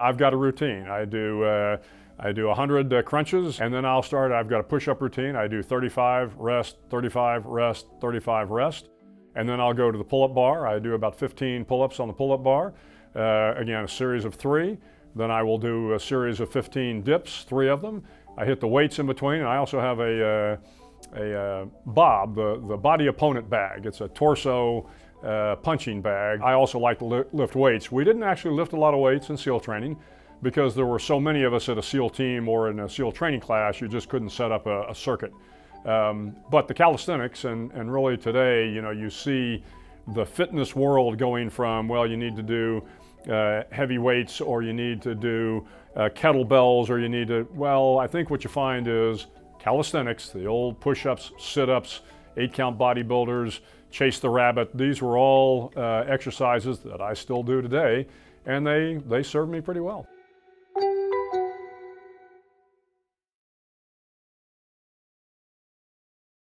I've got a routine. I do, uh, I do 100 uh, crunches and then I'll start, I've got a push-up routine. I do 35, rest, 35, rest, 35, rest. And then I'll go to the pull-up bar. I do about 15 pull-ups on the pull-up bar. Uh, again, a series of three. Then I will do a series of 15 dips, three of them. I hit the weights in between, I also have a, uh, a uh, BOB, the, the body opponent bag. It's a torso uh, punching bag. I also like to li lift weights. We didn't actually lift a lot of weights in SEAL training because there were so many of us at a SEAL team or in a SEAL training class, you just couldn't set up a, a circuit. Um, but the calisthenics, and, and really today, you know, you see the fitness world going from, well, you need to do uh, heavy weights or you need to do uh, kettlebells or you need to, well, I think what you find is calisthenics, the old push-ups, sit-ups, eight-count bodybuilders, chase the rabbit. These were all uh, exercises that I still do today and they, they serve me pretty well.